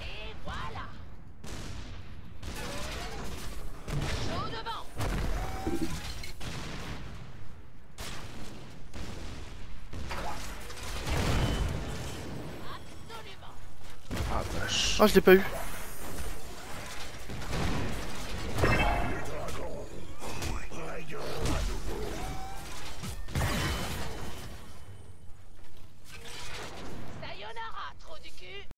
Et voilà. Chaud devant. Absolument. Ah. Ah, je l'ai pas eu. trop du cul.